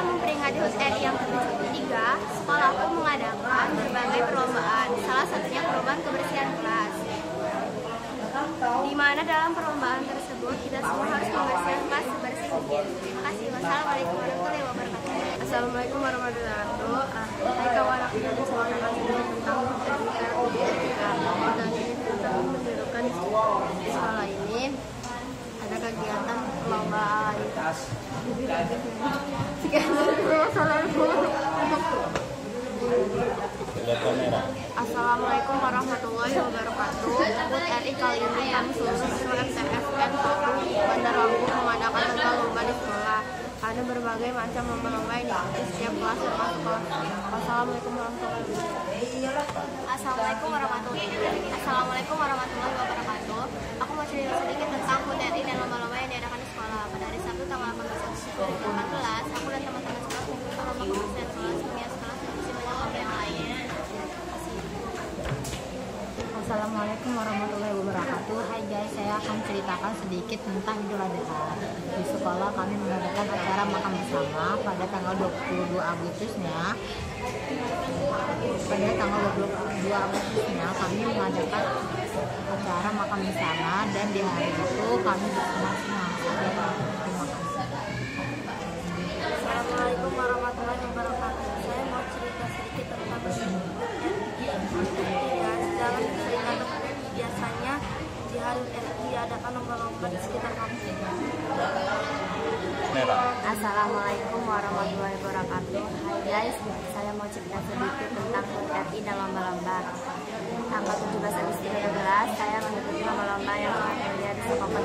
Dalam memperingati HUT RI yang ke-73, sekolahku mengadakan berbagai perlombaan, salah satunya perlombaan kebersihan kelas. Di mana dalam perlombaan tersebut kita semua harus membersihkan kelas sebersih mungkin. Terima kasih. Wassalamualaikum warahmatullahi wabarakatuh. Assalamualaikum warahmatullahi wabarakatuh. Hai kawan aku dari sedikit tentang Dan ini tentang pendidikan di sekolah ini ada kegiatan Assalamualaikum warahmatullahi wabarakatuh. HUT RI kali ini kami seluruh siswa MTFN 1 Bandar Lampung mengadakan tentang lomba di sekolah. Ada berbagai macam lomba-lomba yang diikuti setiap kelas termasuk kelas. Assalamualaikum warahmatullahi wabarakatuh. Assalamualaikum warahmatullahi wabarakatuh. Aku mau cerita sedikit tentang HUT RI dan lomba-lomba yang diadakan di sekolah. Pada hari Sabtu tanggal 18 Agustus 2018, aku dan teman-teman sekelas mengikuti lomba kebersihan kelas, menghias kelas, dan masih banyak lomba yang lain. Assalamualaikum warahmatullahi wabarakatuh. Hai guys, saya akan ceritakan sedikit tentang Idul Adha Di sekolah kami mengadakan acara makan bersama pada tanggal 22 Agustusnya. Pada tanggal 22 Agustusnya kami mengadakan acara makan bersama Dan di hari itu kami bersenang-senang di hari RI diadakan lomba-lomba di sekitar kampus. Assalamualaikum warahmatullahi wabarakatuh. Hai guys, saya mau cerita sedikit tentang RI dan lomba-lomba. Tanggal 17 Agustus 2012, saya mengikuti lomba-lomba yang terjadi di Sokopan